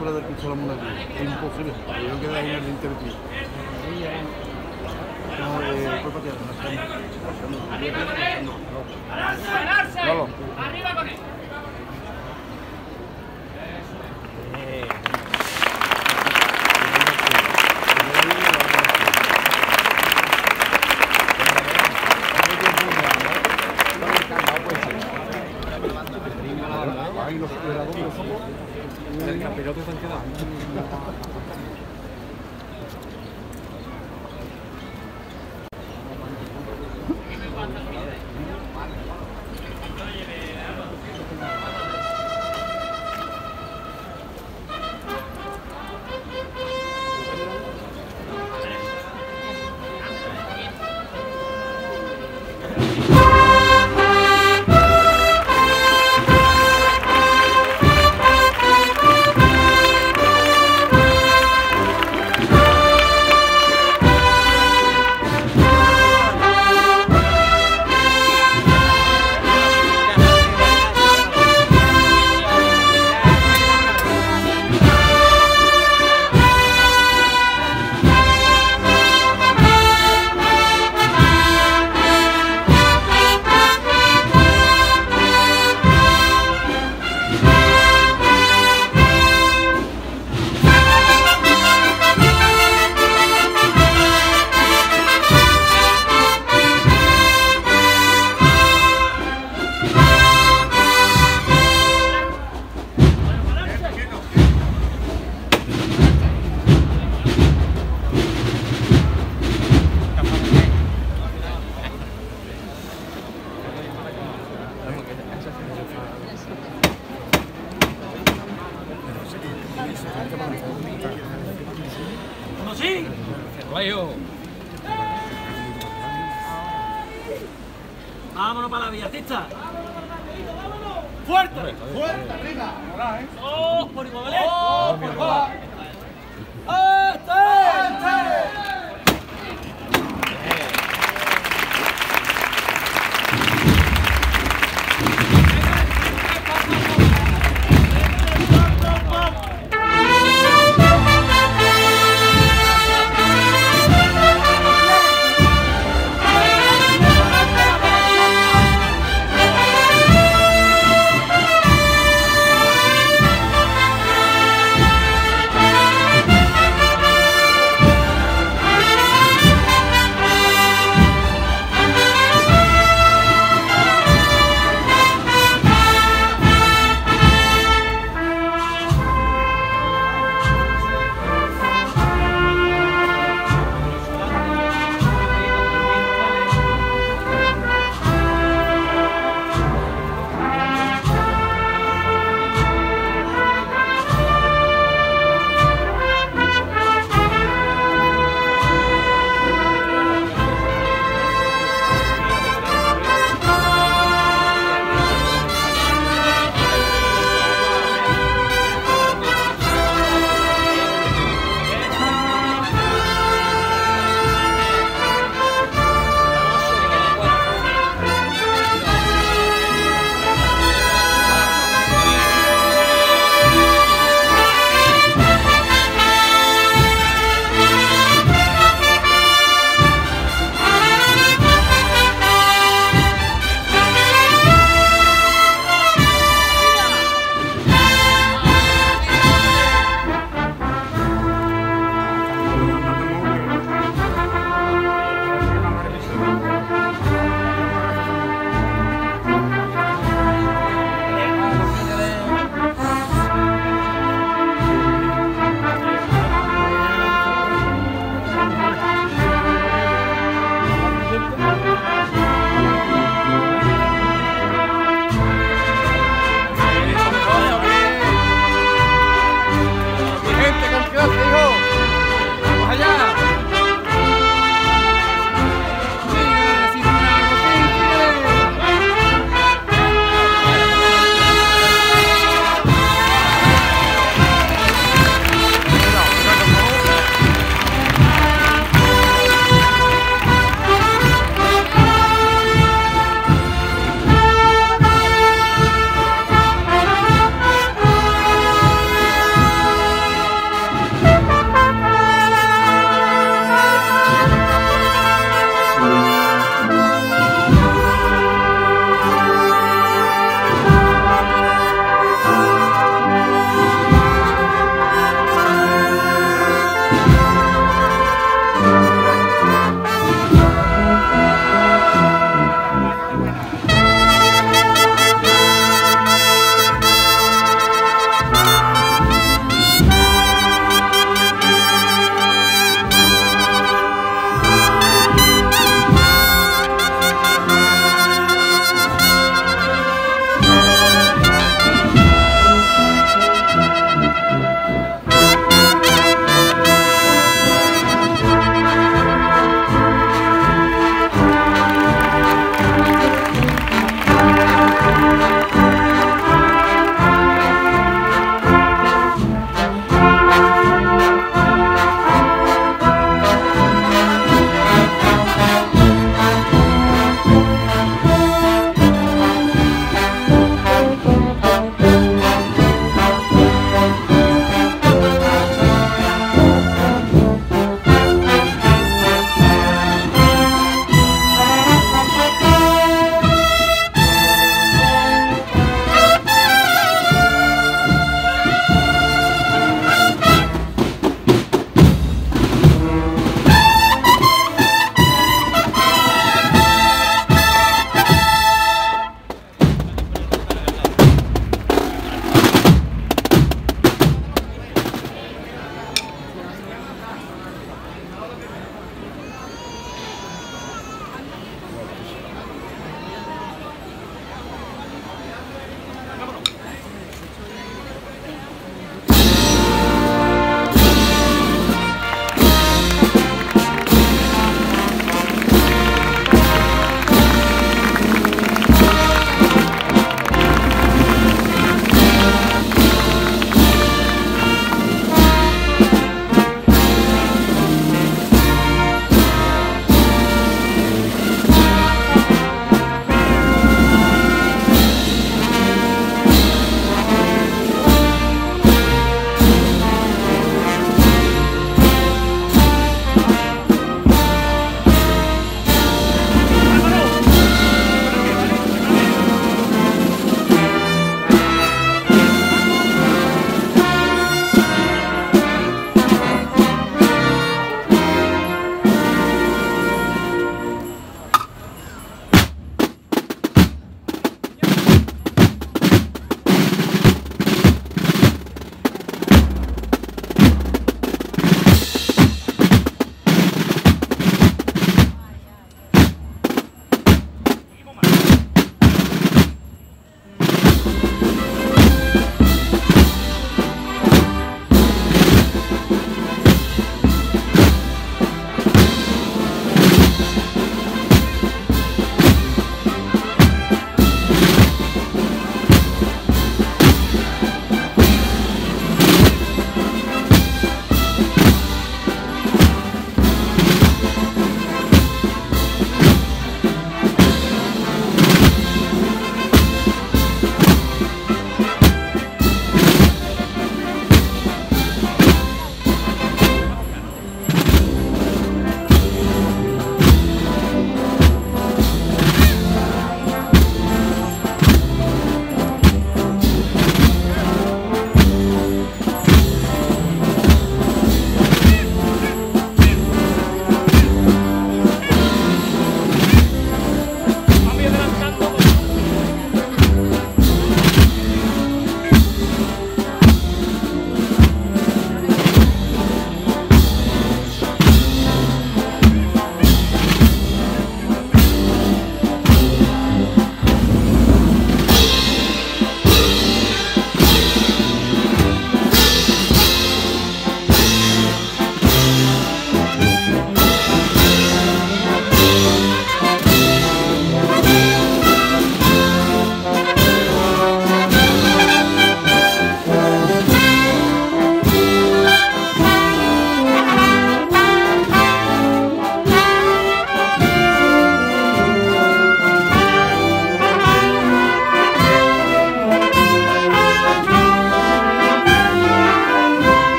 puesto la mano aquí. Es imposible. Yo quedé ahí en el interview. No, eh, fue. Arriba con él. Rayo. Vámonos para la villatista. ¡Fuerte! ¡Fuerte! ¡Arriba! ¡Oh! ¡Por igual! ¡Oh! ¡Por favor! ¡Oh!